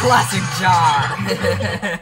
Classic jar!